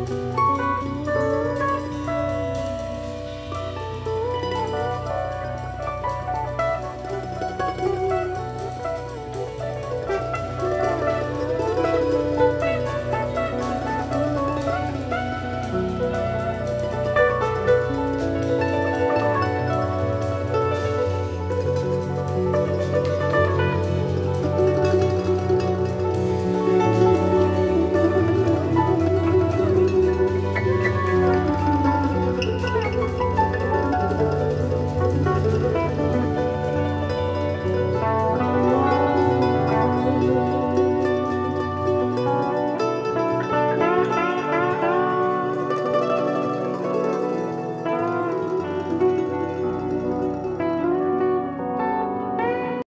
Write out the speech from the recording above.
Música